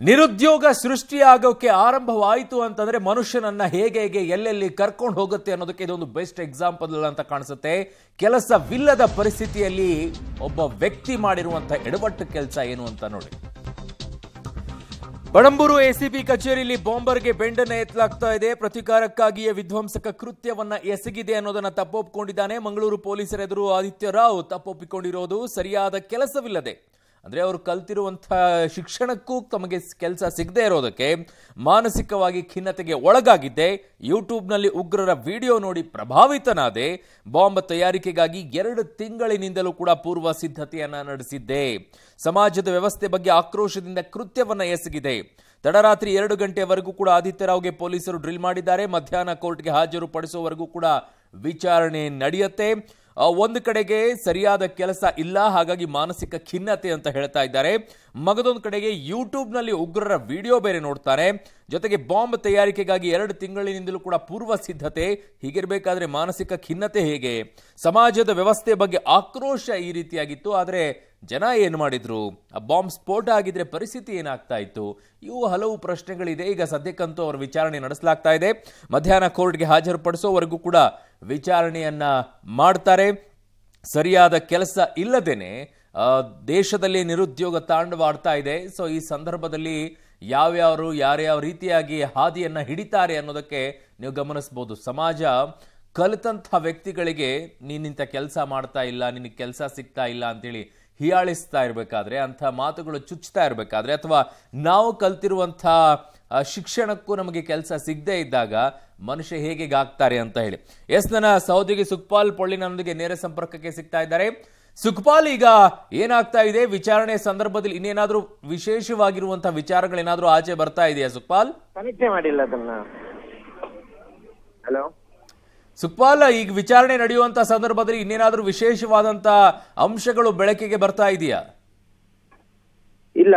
ನಿರುದ್ಯೋಗ ಸೃಷ್ಟಿಯಾಗೋಕೆ ಆರಂಭವಾಯಿತು ಅಂತಂದ್ರೆ ಮನುಷ್ಯನನ್ನ ಹೇಗೆ ಹೇಗೆ ಎಲ್ಲೆಲ್ಲಿ ಕರ್ಕೊಂಡು ಹೋಗುತ್ತೆ ಅನ್ನೋದಕ್ಕೆ ಇದೊಂದು ಬೆಸ್ಟ್ ಎಕ್ಸಾಂಪಲ್ ಅಂತ ಕಾಣಿಸುತ್ತೆ. ಕೆಲಸವಿಲ್ಲದ ಪರಿಸ್ಥಿತಿಯಲ್ಲಿ ಒಬ್ಬ ವ್ಯಕ್ತಿ ಮಾಡಿರುವಂತ ಎಡವಟ್ಟು ಕೆಲಸ ಏನು ಅಂತ ನೋಡಿ. ಬಡಂಬೂರು ಎಸಿಪಿ ಕಚೇರಿಯಲ್ಲಿ ಬಾಂಬರ್ಗೆ ಬೆಂಡನ್ನ ಎತ್ತಲಾಗ್ತಾ ಇದೆ. ಪ್ರತಿಕಾರಕ್ಕಾಗಿಯೇ ವಿಧ್ವಂಸಕ ಕೃತ್ಯವನ್ನ ಎಸಗಿದೆ ಅನ್ನೋದನ್ನ ತಪ್ಪೊಪ್ಪಿಕೊಂಡಿದ್ದಾನೆ ಮಂಗಳೂರು ಪೊಲೀಸರ ಎದುರು ಆದಿತ್ಯ ರಾವ್ ತಪ್ಪೊಪ್ಪಿಕೊಂಡಿರೋದು ಸರಿಯಾದ ಕೆಲಸವಿಲ್ಲದೆ. ಅಂದ್ರೆ ಅವರು ಕಲ್ತಿರುವಂಥ ಶಿಕ್ಷಣಕ್ಕೂ ತಮಗೆ ಕೆಲಸ ಸಿಗದೆ ಇರೋದಕ್ಕೆ ಮಾನಸಿಕವಾಗಿ ಖಿನ್ನತೆಗೆ ಒಳಗಾಗಿದ್ದೆ. ಯೂಟ್ಯೂಬ್ನಲ್ಲಿ ಉಗ್ರರ ವಿಡಿಯೋ ನೋಡಿ ಪ್ರಭಾವಿತನಾದೆ. ಬಾಂಬ್ ತಯಾರಿಕೆಗಾಗಿ ಎರಡು ತಿಂಗಳಿನಿಂದಲೂ ಕೂಡ ಪೂರ್ವ ಸಿದ್ಧತೆಯನ್ನು ನಡೆಸಿದ್ದೆ. ಸಮಾಜದ ವ್ಯವಸ್ಥೆ ಬಗ್ಗೆ ಆಕ್ರೋಶದಿಂದ ಕೃತ್ಯವನ್ನು ಎಸಗಿದೆ. ತಡರಾತ್ರಿ ಎರಡು ಗಂಟೆವರೆಗೂ ಕೂಡ ಆದಿತ್ಯರಾವ್ಗೆ ಪೊಲೀಸರು ಡ್ರಿಲ್ ಮಾಡಿದ್ದಾರೆ. ಮಧ್ಯಾಹ್ನ ಕೋರ್ಟ್ಗೆ ಹಾಜರುಪಡಿಸುವವರೆಗೂ ಕೂಡ ವಿಚಾರಣೆ ನಡೆಯುತ್ತೆ. ಒಂದು ಕಡೆಗೆ ಸರಿಯಾದ ಕೆಲಸ ಇಲ್ಲ, ಹಾಗಾಗಿ ಮಾನಸಿಕ ಖಿನ್ನತೆ ಅಂತ ಹೇಳ್ತಾ ಇದ್ದಾರೆ. ಮಗದೊಂದು ಕಡೆಗೆ ಯೂಟ್ಯೂಬ್ನಲ್ಲಿ ಉಗ್ರರ ವಿಡಿಯೋ ಬೇರೆ ನೋಡ್ತಾರೆ. ಜೊತೆಗೆ ಬಾಂಬ್ ತಯಾರಿಕೆಗಾಗಿ ಎರಡು ತಿಂಗಳಿನಿಂದಲೂ ಕೂಡ ಪೂರ್ವ ಸಿದ್ಧತೆ ಹೀಗಿರಬೇಕಾದ್ರೆ ಮಾನಸಿಕ ಖಿನ್ನತೆ ಹೇಗೆ? ಸಮಾಜದ ವ್ಯವಸ್ಥೆ ಬಗ್ಗೆ ಆಕ್ರೋಶ ಈ ರೀತಿಯಾಗಿತ್ತು, ಆದರೆ ಜನ ಏನು ಮಾಡಿದ್ರು? ಆ ಬಾಂಬ್ ಸ್ಫೋಟ ಆಗಿದ್ರೆ ಪರಿಸ್ಥಿತಿ ಏನಾಗ್ತಾ ಇತ್ತು? ಇವು ಹಲವು ಪ್ರಶ್ನೆಗಳಿದೆ. ಈಗ ಸದ್ಯಕ್ಕಂತೂ ಅವರ ವಿಚಾರಣೆ ನಡೆಸಲಾಗ್ತಾ ಇದೆ. ಮಧ್ಯಾಹ್ನ ಕೋರ್ಟ್ಗೆ ಹಾಜರುಪಡಿಸೋವರೆಗೂ ಕೂಡ ವಿಚಾರಣೆಯನ್ನ ಮಾಡ್ತಾರೆ. ಸರಿಯಾದ ಕೆಲಸ ಇಲ್ಲದೇನೆ ದೇಶದಲ್ಲಿ ನಿರುದ್ಯೋಗ ತಾಂಡವಾಡ್ತಾ ಇದೆ. ಸೊ, ಈ ಸಂದರ್ಭದಲ್ಲಿ ಯಾವ್ಯಾವರು, ಯಾರ್ಯಾವ ರೀತಿಯಾಗಿ ಹಾದಿಯನ್ನ ಹಿಡಿತಾರೆ ಅನ್ನೋದಕ್ಕೆ ನೀವು ಗಮನಿಸ್ಬೋದು. ಸಮಾಜ ಕಲಿತಂಥ ವ್ಯಕ್ತಿಗಳಿಗೆ ನೀನಿಂಥ ಕೆಲಸ ಮಾಡ್ತಾ ಇಲ್ಲ, ನಿನಗೆ ಕೆಲಸ ಸಿಗ್ತಾ ಇಲ್ಲ ಅಂತೇಳಿ ಹೀಯಾಳಿಸ್ತಾ ಇರಬೇಕಾದ್ರೆ, ಅಂಥ ಮಾತುಗಳು ಚುಚ್ತಾ ಇರಬೇಕಾದ್ರೆ, ಅಥವಾ ನಾವು ಕಲ್ತಿರುವಂಥ ಶಿಕ್ಷಣಕ್ಕೂ ನಮಗೆ ಕೆಲಸ ಸಿಗದೇ ಇದ್ದಾಗ ಮನುಷ್ಯ ಹೇಗೆ ಆಗ್ತಾರೆ ಅಂತ ಹೇಳಿ. ಎಸ್, ನನ್ನ ಸಹೋದ್ಯೋಗಿ ಸುಖಪಾಲ್ ಪೊಳ್ಳಿ ನನ್ನೊಂದಿಗೆ ನೇರ ಸಂಪರ್ಕಕ್ಕೆ ಸಿಗ್ತಾ ಇದ್ದಾರೆ. ಸುಖಪಾಲ್, ಈಗ ಏನಾಗ್ತಾ ಇದೆ? ವಿಚಾರಣೆ ಸಂದರ್ಭದಲ್ಲಿ ಇನ್ನೇನಾದ್ರೂ ವಿಶೇಷವಾಗಿರುವಂತಹ ವಿಚಾರಗಳೇನಾದ್ರೂ ಆಚೆ ಬರ್ತಾ ಇದೆಯಾ ಸುಖಪಾಲ್? ತನಿಖೆ ಮಾಡಿಲ್ಲ ಅದನ್ನ. ಹಲೋ ಸುಖಪಾಲ್ ಈಗ ವಿಚಾರಣೆ ನಡೆಯುವಂತ ಸಂದರ್ಭದಲ್ಲಿ ಇನ್ನೇನಾದ್ರೂ ವಿಶೇಷವಾದಂತ ಅಂಶಗಳು ಬೆಳಕಿಗೆ ಬರ್ತಾ ಇದೆಯಾ? ಇಲ್ಲ,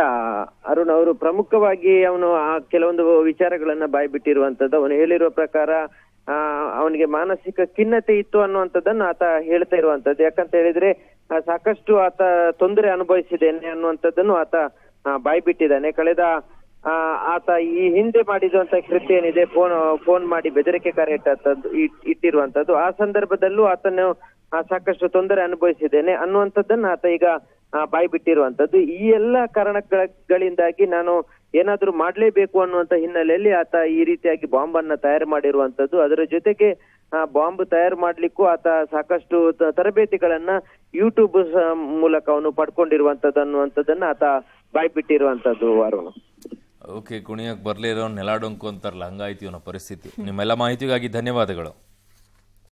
ಅರುಣ್ ಅವರು, ಪ್ರಮುಖವಾಗಿ ಅವನು ಆ ಕೆಲವೊಂದು ವಿಚಾರಗಳನ್ನ ಬಾಯ್ಬಿಟ್ಟಿರುವಂತದ್ದು. ಅವನು ಹೇಳಿರುವ ಪ್ರಕಾರ ಅವನಿಗೆ ಮಾನಸಿಕ ಖಿನ್ನತೆ ಇತ್ತು ಅನ್ನುವಂಥದ್ದನ್ನು ಆತ ಹೇಳ್ತಾ ಇರುವಂತದ್ದು. ಯಾಕಂತ ಹೇಳಿದ್ರೆ ಸಾಕಷ್ಟು ಆತ ತೊಂದರೆ ಅನುಭವಿಸಿದ್ದೇನೆ ಅನ್ನುವಂಥದ್ದನ್ನು ಆತ ಬಾಯ್ಬಿಟ್ಟಿದ್ದಾನೆ. ಕಳೆದ ಆತ ಈ ಹಿಂದೆ ಮಾಡಿರುವಂತ ಕೃತ್ಯ ಏನಿದೆ, ಫೋನ್ ಫೋನ್ ಮಾಡಿ ಬೆದರಿಕೆ ಕರೆ ಇಟ್ಟಂತದ್ದು ಇಟ್- ಇಟ್ಟಿರುವಂತದ್ದು. ಆ ಸಂದರ್ಭದಲ್ಲೂ ಆತನು ಸಾಕಷ್ಟು ತೊಂದರೆ ಅನುಭವಿಸಿದ್ದೇನೆ ಅನ್ನುವಂಥದ್ದನ್ನ ಆತ ಈಗ ಬಾಯಿ ಬಿಟ್ಟಿರುವಂತದ್ದು. ಈ ಎಲ್ಲ ಕಾರಣಗಳಿಂದಾಗಿ ನಾನು ಏನಾದ್ರೂ ಮಾಡ್ಲೇಬೇಕು ಅನ್ನುವಂತ ಹಿನ್ನೆಲೆಯಲ್ಲಿ ಆತ ಈ ರೀತಿಯಾಗಿ ಬಾಂಬ್ ಅನ್ನ ತಯಾರು ಮಾಡಿರುವಂತದ್ದು. ಅದರ ಜೊತೆಗೆ ಬಾಂಬ್ ತಯಾರು ಮಾಡ್ಲಿಕ್ಕೂ ಆತ ಸಾಕಷ್ಟು ತರಬೇತಿಗಳನ್ನ ಯೂಟ್ಯೂಬ್ ಮೂಲಕ ಅವನು ಪಡ್ಕೊಂಡಿರುವಂತದ್ದು ಅನ್ನುವಂಥದ್ದನ್ನ ಆತ ಬಾಯಿ ಬಿಟ್ಟಿರುವಂತದ್ದು ಅರುಣ್ ಓಕೆ ಕುಣಿಯಕ್ಕೆ ಬರ್ಲಿರೋ ನೆಲಾಡೊಂಕು ಅಂತಾರಲ್ಲ ಹಂಗಾಯ್ತು ಇವನ ಪರಿಸ್ಥಿತಿ. ನಿಮ್ಮೆಲ್ಲ ಮಾಹಿತಿಗಾಗಿ ಧನ್ಯವಾದಗಳು.